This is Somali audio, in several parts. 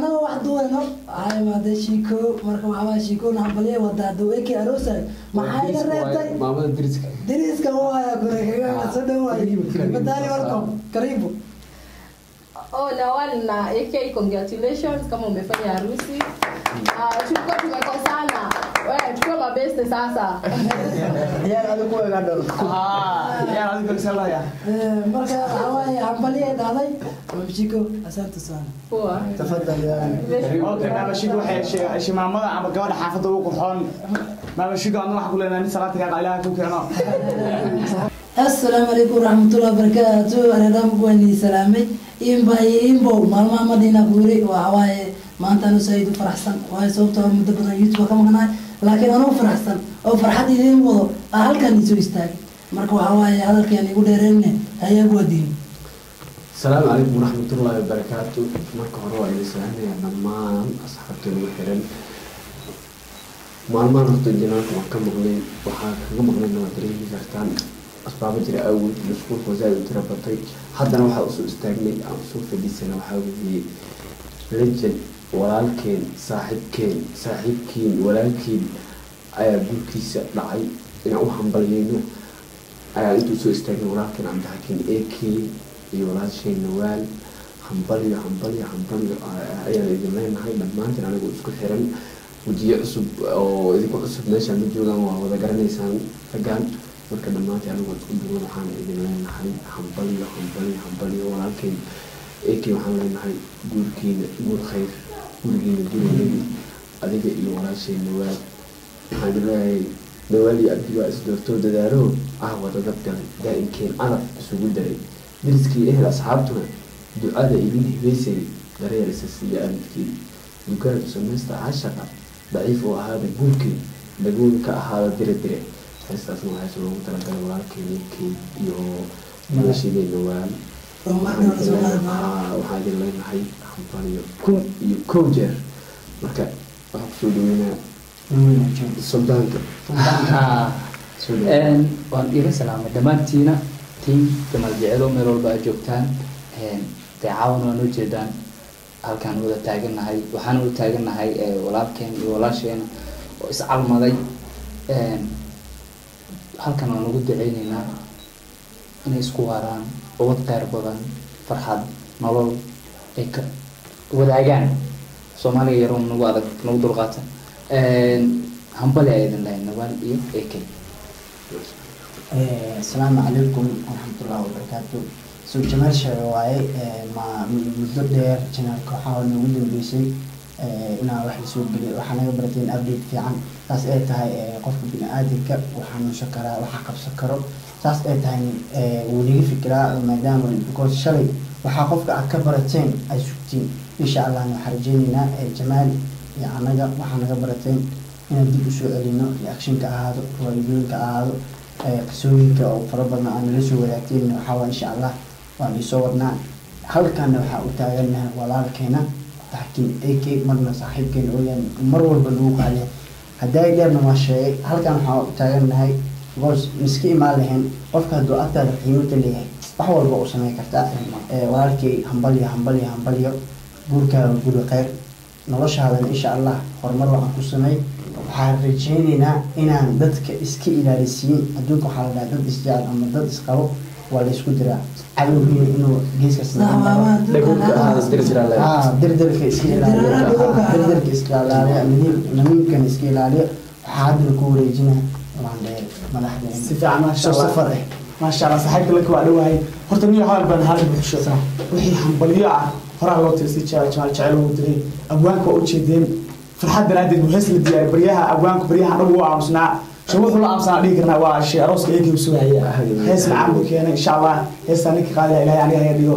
duwayno waxaa imaaday shiiko marka waxaa shiikoon hambalye wadaa daweyki aroosa maxaa iga reebtay diriska waaya kurekegaa soo dhawaay badali welcome karibu na wana AK congratulations. Kama umefanya harusi. Ah, tulikuwa tumekosana. Wewe chukua mabeste sasa. Eh, marka waxaa waaye hambalye dhahday shiiko asante sana. Poa. maamada ama gabadha xaafadda ugu qurxoon maama shigo adna waxaa ku leenahay nin salaata kaa ilaha ku keeno asalaamu calaykum waraxmatullahi wabarakaatu areeraamku waan idin salaamay inbay inbow maalmaha madina guuri waxa waaye maanta anu said u faraxsan waayo sababtoo ah muddo badan youtube ka maqnaay laakiin anuu faraxsan oo farxad idiin wado aa halkan isoo istaagay marka waxa waaye hadalkeen igu dheereyne hayagu wadiin asalaamu calaykum waraxmatullaahi wabarakaatu. Marka hore waa idin salaamayaa dhammaan asxaabta nagu xiran. Maalmahan horta janaalka waan ka maqnay waxaa kaga maqnayna waa dareemi kartaan asbaabo jira awgeed mashquulka waa zaaid u tira batay haddana waxaa u soo istaagnay aan u soo fadhiisana waxaa weeye legend walaalkeen saaxiibkeen saaxiibkiin walaalkiin ayaa guurkiisa dhacay. Inaan u hambalyeyno ayaa inta u soo istaagnay walaalkeen cabdixakiin ak iyo walaasheen nawaal. Hambalyo hambalyo hambalyo ayaan idin leenahay dhammaantiin anigoo isku xiran. Wejiyo cusub oo idinku cusub meeshaan ma joogaan waa wada garanaysaan raggaan marka dhammaantiin anigoo isku duwan waxaan idin leenahay hambalyo hambalyo hambalyo walaalkeen ak waxaan leenahay guurkiina guur khayr gurigiina gurigeedi adiga iyo walaasheen nawaal waxaan leeyahay nawaal iyo abdi waa isdoortoo dadaalo ah wada dabgalay daa-inkeen adab isugu daray diriskii ehel asxaabtuna ducada idin hibeysay dareerisa siiya abidkii dugaadu samaysta cashaqa daciif oo ahaada guurkii dagool ka ahaada dire dire heestaasna waxaase loogu talagalay walaalkeeni key iyo noloshidee nawaal waxaa idin leenahay hambaliyo kun iyo kow jeer marka waxaa ku soo dhaweynaa waan iga salaamay dhammaantiina tiim jamaal jecelo meel walba aad joogtaan dee caawan waan u jeedaan halkaan wada taagannahay waxaan u taagannahay walaalkeen iyo walaasheena oo iscalmaday halkan waan ugu duceyneynaa inay isku waaraan ubad qeyr badan farxad nolol ay ka wadaagaan. Soomaaliga yaroon nagu adag nagu dulqaata. Hambali aa idin lahay nawaal iyo ak asalaamu calaykum waraxmatullahi wabarakaatu soo jamaal sheege waaye ma muddo dheer janaalka waxaa noogu dambeysay inaa wax la soo geliy waxaa naga barateen update fiican saas ay tahay qofka bini-aadamka uu xanuunsan karaa waxa qabsan karo saas ay tahay wuu naga fikiraa maadaama because shalay waxaa qofka aad ka barateen ay sugtiin. Insha allahna waxaa rajeyneynaa jamaal iyo anaga waxaa naga barateen inaan dib u soo celino reactionka ahaado raadiyooyinka ahaado qisooyinka oo fara badan aan nala soo wadaagteen waxaa insha allah waan isoo wadnaa. Halkaana waxaa u taaganahay walaalkeena taxkiim ak marna saaxiibkeena ooyaan mar walba lagu qaaliya haddaa dheerna waa sheegay halkan waxaa u taaganahay bos miska imaan lahayn qofka hadduu agtaada qiimata leeyahay wax walba u samey kartaa walaalkay hambalyo hambalyo hambalyo guurkaaga guri kheyr noloshaadana insha allah horumar waxaan ku sameey waxaan rajeyneynaa inaan dadka iska ilaalisiin adduunka waxaa la dhaha dad isjecel ama dad isqabo waa la isku diraa cadowgiina inuu geeskaas dirdirka iska ilaaliyo. dirdirka iska ilaaliyo namiimkana iska ilaaliyo. Waxaa haddana ku wareejina landheer madaxdeena si fiican maasha allah. safar eh maasha allah saaxiibka laka waa dhowahay horta niyo hadal baan hal bulsho wixii hambalyo ah horaa loo tirsay jamaal jecel uu diray abwaanka waa ujeedeen farxad daraadeed hees la diyaariyay baryaha abwaanku baryaha dhan wuu aamusnaa shan wuxuu la aamusanaa dhihi karnaa waa shay arooska eegii u sugahaya hees macaan buu keenay insha allah. Heestaa ninka qaadaya ilahay aniga haga dhigo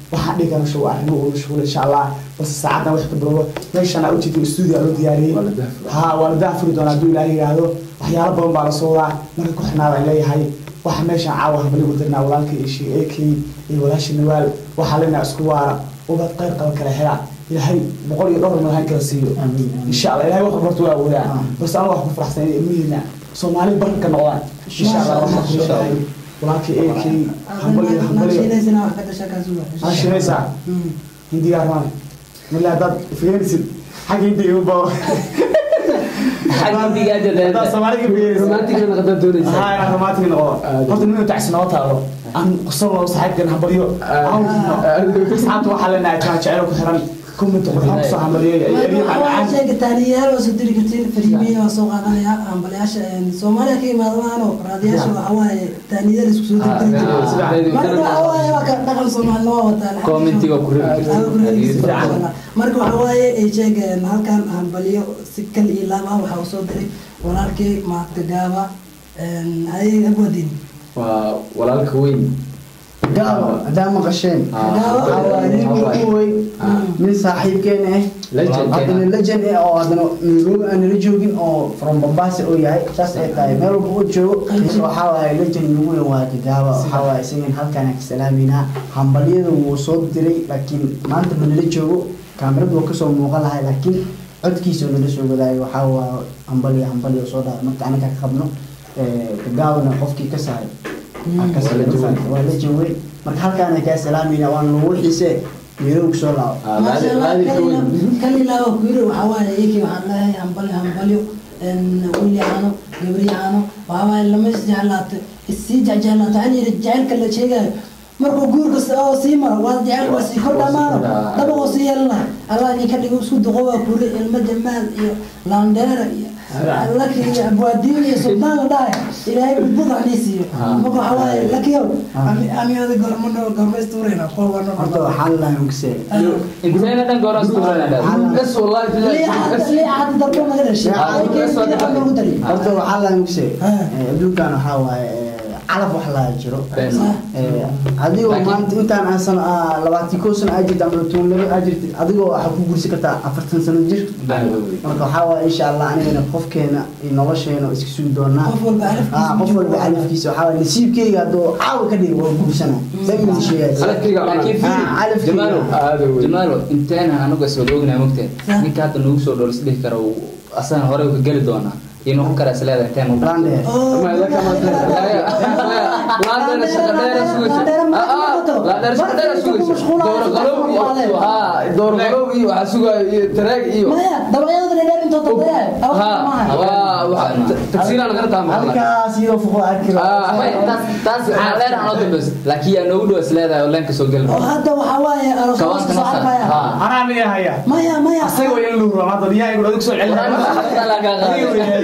waxaa dhihi karsha waa arrimo ugu mashhuul insha allah base saacadda wax ka bilowdo meeshan aa loo diyaariyey ha waa la daafuri doona hadduu ilaahay yidhaahdo waxyaalo badan baa la soodaa marka ku xirnaada ay leeyahay waxa meeshan caawa habaligu dirnaa walaalkii ishii eekii iyo walaashii nawaal waxaa leenaa isku waara uga qayr qaba kala hela ilahay boqol iyo dhowr malahan kala siiyo insha allah ilahay wax horta waa awoodaan base anu wax ku faraxsan ilmihiina soomaali baranka noqdaan. insha allah leeyahay walaalka eekii hambaliyo hambaliyo shiilaysana wax ka dhasha kaa suga aa shiraysaa hindiga armaan mila haddaad fiirisid xagga hindiga u bao haddaad soomaaliga fiirisid romanticna haddaad doonaysaa haa inaan romantic noqdo horta nin tacsi noo taalo aan qosolo saaxiibkan hambalyo asxaabta waxaa leenahay jecelo ku xiran comment qurxoon ku soo hambaliyay eriyo macmacaan sheega taaniyayaal waa soo diri kartiin fariimiin waa soo qaadanaya ambalayaasha soomaaliya ka imaadamaano raadiyaasha waxa waaye taaniyayaal isku soo diri kartiin marka waxa waaye waa ka dhaqan soomaalina waa wataan Commentiga ku reebi jirtay. marka waxa waaye ay sheegeen halkan hambalyo si kal iyo laab ah waxaa waa gaabo haddaa maqasheen waaye nin saaxiibkeena ah haddana legend ah oo haddana nairobi aan nala joogin oo from bombasa oo yahay saas ay tahay meel walba oo joogo waxaa waaye legend nagu weyn waa kagaaba waxaa waaye isagan halkaan ka salaaminaa hambalyada wuu soo diray laakiin maanta ma nala joogo kaamirad wuu ka soo muuqan lahay laakiin codkiisa oo nala soo wadaayo waxaa waa hambalyo hambalyo soo dhaar marka anaga ka qabno kagaabana qofkii ka sahay waa la joogay marka halkaan kaa salaamayna waan lagu xiise. Nairobi ku soo laabo. Maasha allah kalilaaba ku yiri waxaa waaye iyakii waxaan leeyahay hambalyo hambalyo wilyahano gabriyahano waxaa waaye lama isjeclaato isii jecjeclaato yidhi jecelka la sheegayo markuu guurka s- oo sii maro waa jecel waa sii kor dhamaano. daba oo sii yeelanayo allah idinka dhigo isku duqo waa kuri ilmo jamaal iyo laandheera iyo laki iyo abwaadiin iyo suldaan la dhahay. Ilaahay budbud siiyo marka waxaa waaye lakiyow amiyada gormano gormaystuurayna hadda dalka naga dhashay. Horta waxaan lahay unkase Ah. adduunkan waxaa waaye calaf wax laha jiro. Ben. adigoo maanta intaan aan sano labaatan koo sano aa jirta ama toban labo aa jirta adigoo waxaa ku guursan kartaa afartan sano jir. Marka waxaa waaye insha allah anigana qofkeena iyo nolosheena iska sugi doonaa qof walba calafkiisa Ah, qof walba calafkiisa waxaa waaye nasiibkeyga hadduu caawa ka dhigi waa guursana Ah, jamaalo inteena anagu is wada ognahay mogteen ninka hadda noogu soo dhowr isdhihi kara asagana hore ka geli doonaa iyo noqon kara isleedahay inteen u Laande. oo door qalow iyo waxaa sugaayo iyo taraag iyo Ah, laakiin yaa noogu dhow isleedahay oo leenka soo geli oo hadda waxaa waaye kawaanka arooska soo nafta arkaya ha anaa mid haya maya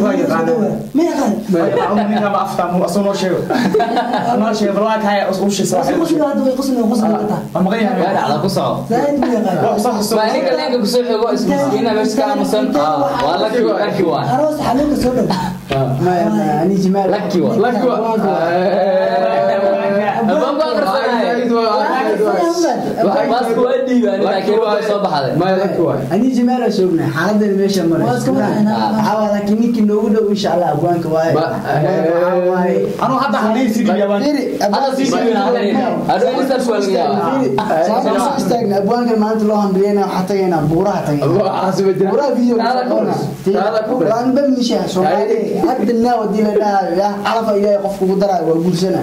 waa in luu rabo hadda niyaa igu adig soo afsoomaali ku hagartaa mafahmaya waa yaryahay afsoomaali ma yaqaay Waayo. waxay baa hadda mifahmaya waaya saxal uu sheeg hadda arda iska dheh mafahmaya Waa yaqaan. ma yaqaan ninkaaba aftaa mu asoo noo sheego noo sheego bal waa kaya u sheegsa waxa uu sheego qusniga hadda way qusniga laakiin ninkii noogu dhow insha allah abwaanka waaye Ba- waxaa waaye anuu hadda haddii sidii yabaan Firi, hadda sii dhiibin hadda hadhow instars waa laga yaabaa Sababta soo istaagna abwaankan maanta loo hambaliyana waxaa tagaynaa buuraha tagaynaa xasiba jira buuraha video Taada ku dhis. Taada ku dhis. waan bamisha soomaali hadda naa wadii la dhahayo ya calafa ilaahay qof kugu daraayo waa guursana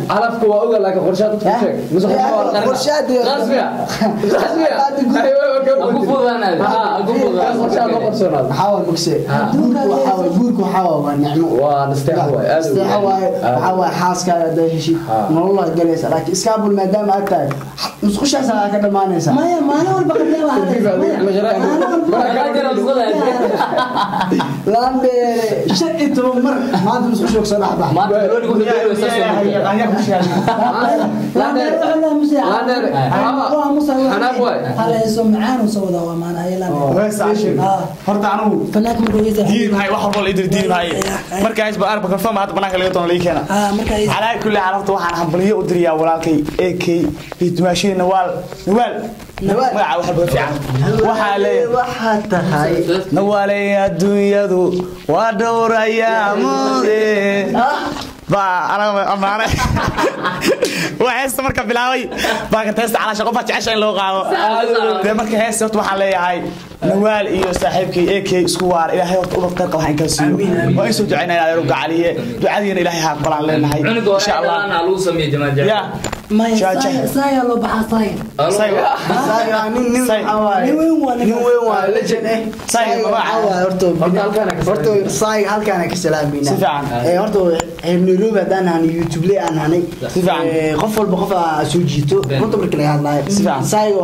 qorsanaad waxaa waa mugse guurku waxaa waa guurku waxaa waa waa nicmo waa nasteexa waay aad u nasteexa waaye waxaa waaye xaaskaaga hadday heshid Ah. nololaad galaysa laakiin iskaabul maadaama aad tahay musqushaas aa ka dhamaanaysaa laandeere shan iyo toban mar maanta musqusha soo dhexbax Oh. horta anugu diin hay wax walba la idil diin hay marka ays baan arba confirm hadda banaanka laga doona laga keena ala kulli carabta waxaan hambaliyo u diriyaa walaalkay AK iyo tumaashii nawaal. Nawaal. Magaca waxa badan fiican. Waxaa leeyahay waxaad tahay. Nawaalay adduunyadu waa dhowrayaa muude ba anaga amaane waa heesta marka bilaabay baa ka teesta calaasha qofa jecesha in loo qaado. Dee marka heesta horta waxaan leeyahay nawaal iyo saaxiibkii AK isku waar ilaahay horta ubad qeyr qaba in kala siiyo waa in soo ducaynaa adeero gacaliye. Ducadiina ilaahay ha aqbalaan leenahay. Insha Allah ilaa lagu sameeyo jamaa jamaa ya maya Jaaja. saaya saaya loo baxaa saaya Saaga, nin nin Say. waxaa waaye. nin weyn waa nin nin weyn waa legend eh Say, Saaga magaca. waxaa waaye horta Horta halkaana ka horta saaga halkaana ka salaamayna Si fiican. Eh, horta reer Nairobi haddaan nahnay YouTube ley aan nahnay Si fiican. Eh, qof walba qof aa soo jiito runta marka laga hadlayo Si fiican. saaga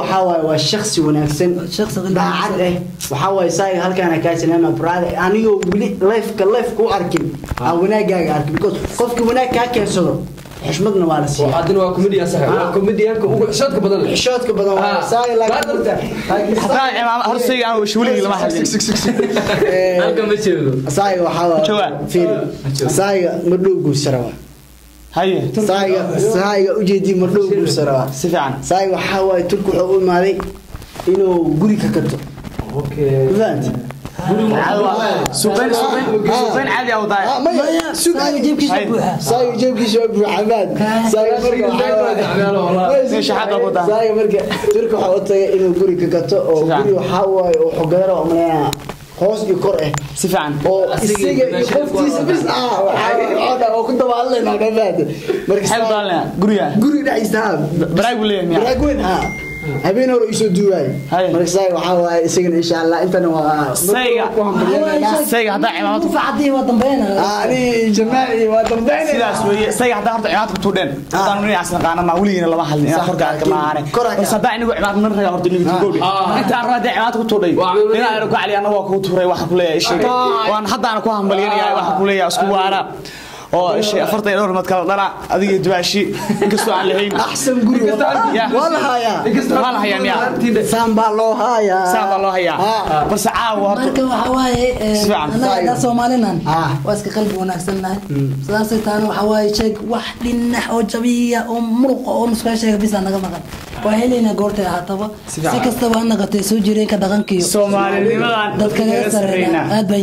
xishmadna waa la siiyaa haddana waa comedian sax waa comedianka ugu xishoodka badan leh. Xishoodka badan waa Ah. saaga laakiin hataa imaam horsayga aan washwiligi lama hadlin. Eh, halka ma jeedo. Jawaab. waa fiiri. Saaga mardhow guursara waa. Haye. Saaga saaga ujeedii mardhow guursara waa. Si fiican. Saaga waxaa waaye turku wuxuu u imaaday inuu guri ka gato fahanti suuqayn suuqayn suuqayn caadi ah wadaay maya saaya jeebkiisa Hay. buuxa saaga jeebkiisa waa buuxamaad saaga marka waxaa waaye- Nin shaxaad ku daa. saaga marka turku waxaa u tagay inuu guri ka gato oo Si fiican. guri waxaa waaye oo xogadara oo maleynaa hoos iyo kor ah si fiican oo Asiga isaga iyo meesha qoftiisa ku bis ah waxaa oo ku dabaalanayna dhafaad marka xel daalna guriga guri dhexdiisa ha baraag buu leeyahay miyaa baraagweyn ha habeen hore isoo duuwaay Hay. marka saag waxaa waaye isagana insha allah intana waa Sayga. ku haddaa cimaamad Ufa cadii waa dambeynaa ani jamaaci waa dambeynayna sidaas weeye sayga haddaa horta cimaamad ku tuudheen. Haddaan nin asna qaana ma weligiina lama hadlin. Inaan horka arka arka. bas haddaa inigu cimaamad mar raga horta inigu tuugowdhe intaan raba haddaa cimaamad ku tuudhay? Waa cimaamad. inaan ero gacali anna waa kuu tuuray waxa ku leeyahay ishay waan haddaana ku hambalyeynaya waxa ku leeyahay isku waara oo ishay afartan iyo dhowr mad kala dhala adiga dubaashi inkastoo aan lahayn. Axsan guri Ya. waa la hayaa. Waa la hayaa miyaa saan baa loo hayaa. Hayaa. Ah. balse caawa marka waxaa waaye eh, annaga soomaalinan. Ah. waa iska qalbi wanaagsan nahay. Sidaasay taana waxaa waaye sheeg wax dhinax oo jabiya oo muruqa oo nuskaa sheega bisa naga maqan waa helaynaa goortay ahaataba si kastaba ha naqatee soo jireenka dadka laga sareynaa aad baa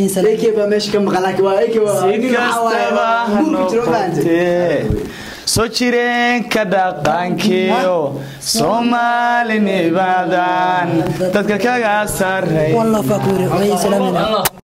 soo jireenka dhaqankiyo soomaalinimadan dadka kaga sarreeya